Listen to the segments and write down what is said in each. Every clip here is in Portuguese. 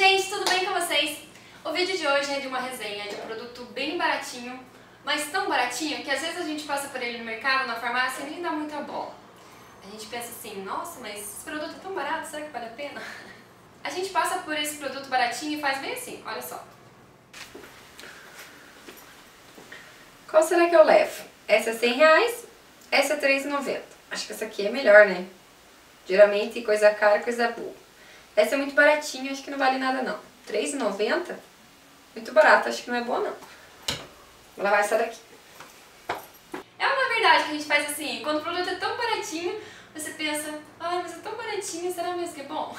tudo bem com vocês? O vídeo de hoje é de uma resenha de um produto bem baratinho, mas tão baratinho que às vezes a gente passa por ele no mercado, na farmácia e nem dá muita bola. A gente pensa assim, nossa, mas esse produto é tão barato, será que vale a pena? A gente passa por esse produto baratinho e faz bem assim, olha só. Qual será que eu levo? Essa é 100 reais, essa é 3,90. Acho que essa aqui é melhor, né? Geralmente coisa cara, coisa boa. Essa é muito baratinha, acho que não vale nada não. R$3,90? Muito barato, acho que não é boa não. Vou lavar essa daqui. É uma verdade que a gente faz assim, quando o produto é tão baratinho, você pensa, ah, mas é tão baratinho, será mesmo que é bom?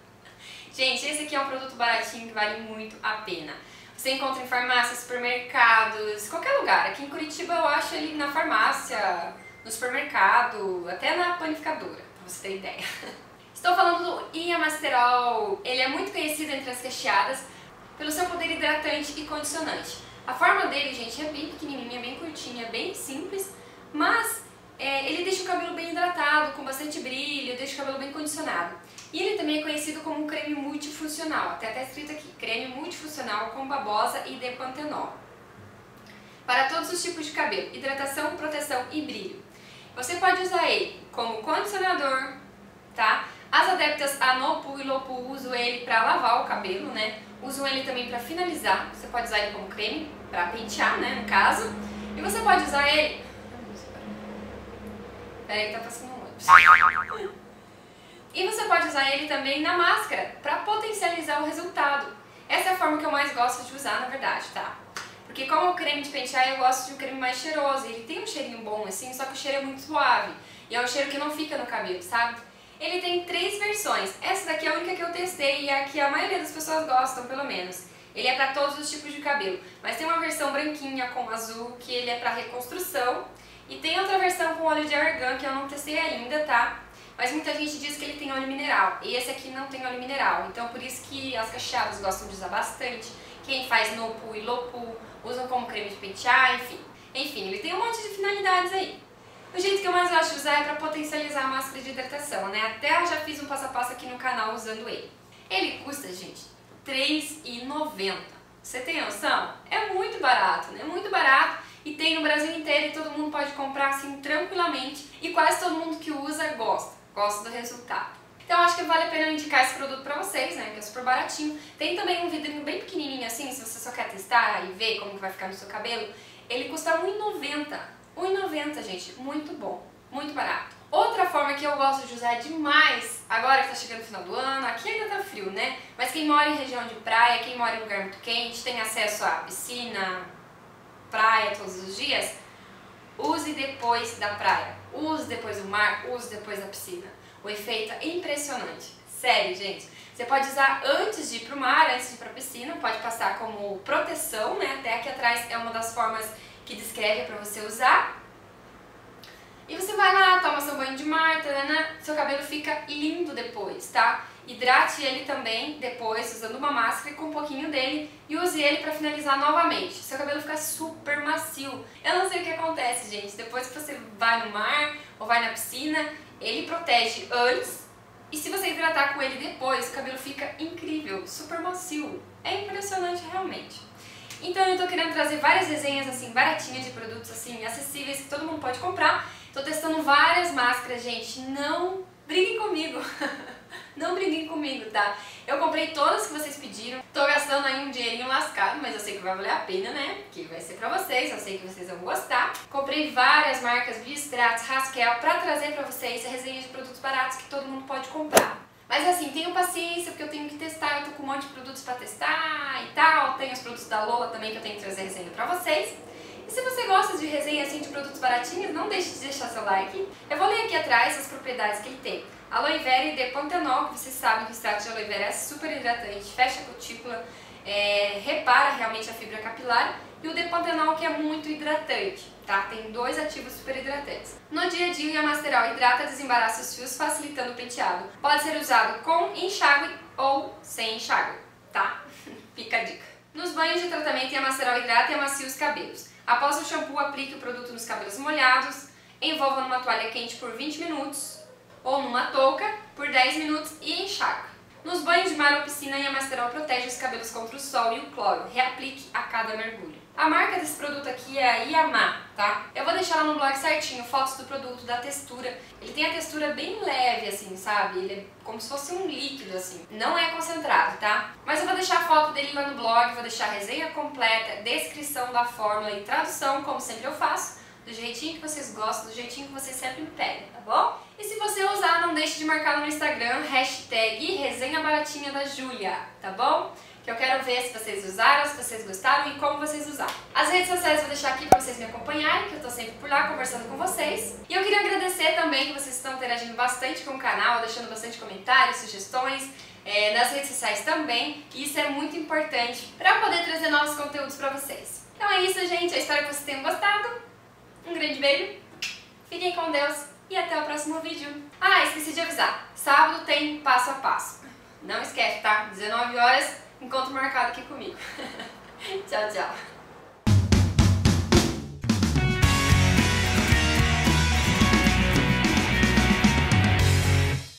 gente, esse aqui é um produto baratinho que vale muito a pena. Você encontra em farmácias, supermercados, qualquer lugar. Aqui em Curitiba eu acho ele na farmácia, no supermercado, até na panificadora, pra você ter ideia. Estou falando do Iamasterol. Ele é muito conhecido entre as cacheadas pelo seu poder hidratante e condicionante. A forma dele, gente, é bem pequenininha, bem curtinha, bem simples, mas é, ele deixa o cabelo bem hidratado, com bastante brilho, deixa o cabelo bem condicionado. E ele também é conhecido como um creme multifuncional, até está escrito aqui, creme multifuncional com babosa e depantenol. Para todos os tipos de cabelo, hidratação, proteção e brilho. Você pode usar ele como condicionador, tá? As adeptas a e Lopu usam ele para lavar o cabelo, né? Usam ele também para finalizar. Você pode usar ele como creme, para pentear, né, no caso. E você pode usar ele... Peraí tá passando um. E você pode usar ele também na máscara, para potencializar o resultado. Essa é a forma que eu mais gosto de usar, na verdade, tá? Porque como o creme de pentear, eu gosto de um creme mais cheiroso. Ele tem um cheirinho bom, assim, só que o cheiro é muito suave. E é um cheiro que não fica no cabelo, sabe? Ele tem três versões. Essa daqui é a única que eu testei e é a que a maioria das pessoas gostam, pelo menos. Ele é para todos os tipos de cabelo, mas tem uma versão branquinha com azul, que ele é para reconstrução, e tem outra versão com óleo de argan, que eu não testei ainda, tá? Mas muita gente diz que ele tem óleo mineral, e esse aqui não tem óleo mineral, então por isso que as cacheadas gostam de usar bastante. Quem faz Nopu e Lopu usam como creme de pentear, enfim. Enfim, ele tem um monte de finalidades aí. O jeito que eu mais gosto de usar é para potencializar a máscara de hidratação, né? Até eu já fiz um passo a passo aqui no canal usando ele. Ele custa, gente, R$3,90. Você tem noção? É muito barato, né? Muito barato e tem no Brasil inteiro e todo mundo pode comprar assim tranquilamente e quase todo mundo que usa gosta, gosta do resultado. Então acho que vale a pena indicar esse produto pra vocês, né, que é super baratinho. Tem também um vidrinho bem pequenininho assim, se você só quer testar e ver como que vai ficar no seu cabelo. Ele custa R$1,90. 1,90, gente. Muito bom. Muito barato. Outra forma que eu gosto de usar demais, agora que tá chegando o final do ano, aqui ainda tá frio, né? Mas quem mora em região de praia, quem mora em lugar muito quente, tem acesso à piscina, praia todos os dias, use depois da praia. Use depois do mar, use depois da piscina. O efeito é impressionante. Sério, gente. Você pode usar antes de ir pro mar, antes de ir pra piscina, pode passar como proteção, né? Até aqui atrás é uma das formas que descreve para você usar. E você vai lá, toma seu banho de mar, tarana, seu cabelo fica lindo depois, tá? Hidrate ele também depois, usando uma máscara com um pouquinho dele e use ele para finalizar novamente. Seu cabelo fica super macio. Eu não sei o que acontece, gente. Depois que você vai no mar ou vai na piscina, ele protege antes e se você hidratar com ele depois, o cabelo fica incrível, super macio. É impressionante realmente. Então eu tô querendo trazer várias resenhas assim, baratinhas de produtos assim, acessíveis que todo mundo pode comprar. Tô testando várias máscaras, gente. Não briguem comigo. Não briguem comigo, tá? Eu comprei todas que vocês pediram. Tô gastando aí um dinheirinho lascado, mas eu sei que vai valer a pena, né? Que vai ser pra vocês, eu sei que vocês vão gostar. Comprei várias marcas, Bistratos, Raskel, pra trazer pra vocês a resenha de produtos baratos que todo mundo pode comprar. Mas assim, tenham paciência, porque eu tenho que testar, eu tô com um monte de produtos pra testar e tal. Tem os produtos da Lola também que eu tenho que trazer resenha pra vocês. E se você gosta de resenha assim de produtos baratinhos, não deixe de deixar seu like. Eu vou ler aqui atrás as propriedades que ele tem. Aloe vera e depantenol, que vocês sabem que o extrato de aloe vera é super hidratante, fecha a cutícula, é, repara realmente a fibra capilar e o depantenol que é muito hidratante, tá? Tem dois ativos super hidratantes. No dia a dia, o Yamasterol hidrata e desembaraça os fios, facilitando o penteado. Pode ser usado com enxágue ou sem enxágue, tá? Fica a dica. Nos banhos de tratamento, Yamasterol hidrata e amacia os cabelos. Após o shampoo, aplique o produto nos cabelos molhados, envolva numa toalha quente por 20 minutos ou numa touca por 10 minutos e enxague. Nos banhos de mar ou piscina, a Yamasterol protege os cabelos contra o sol e o cloro. Reaplique a cada mergulho. A marca desse produto aqui é a Yama, tá? Eu vou deixar lá no blog certinho fotos do produto, da textura. Ele tem a textura bem leve, assim, sabe? Ele é como se fosse um líquido, assim. Não é concentrado, tá? Mas eu vou deixar a foto dele lá no blog, vou deixar a resenha completa, descrição da fórmula e tradução, como sempre eu faço do jeitinho que vocês gostam, do jeitinho que vocês sempre pedem, tá bom? E se você usar, não deixe de marcar no Instagram, hashtag resenha baratinha da tá bom? Que eu quero ver se vocês usaram, se vocês gostaram e como vocês usaram. As redes sociais eu vou deixar aqui pra vocês me acompanharem, que eu tô sempre por lá conversando com vocês. E eu queria agradecer também que vocês estão interagindo bastante com o canal, deixando bastante comentários, sugestões, é, nas redes sociais também. E isso é muito importante para poder trazer novos conteúdos para vocês. Então é isso, gente. Eu espero que vocês tenham gostado. Um grande beijo, fiquem com Deus e até o próximo vídeo. Ah, esqueci de avisar, sábado tem passo a passo. Não esquece, tá? 19 horas, encontro marcado aqui comigo. tchau, tchau.